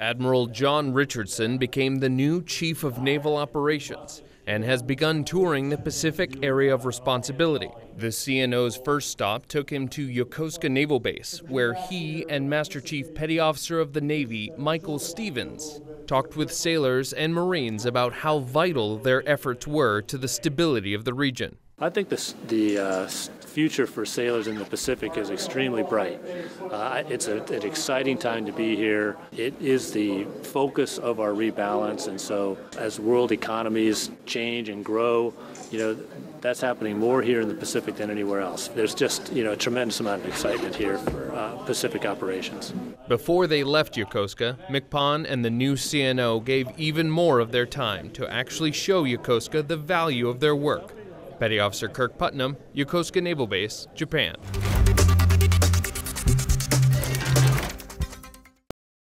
Admiral John Richardson became the new Chief of Naval Operations and has begun touring the Pacific Area of Responsibility. The CNO's first stop took him to Yokosuka Naval Base, where he and Master Chief Petty Officer of the Navy, Michael Stevens, talked with sailors and Marines about how vital their efforts were to the stability of the region. I think the, the uh, future for sailors in the Pacific is extremely bright. Uh, it's a, an exciting time to be here. It is the focus of our rebalance, and so as world economies change and grow, you know, that's happening more here in the Pacific than anywhere else. There's just, you know, a tremendous amount of excitement here for uh, Pacific operations. Before they left Yokosuka, MCPON and the new CNO gave even more of their time to actually show Yokosuka the value of their work Petty Officer Kirk Putnam, Yokosuka Naval Base, Japan.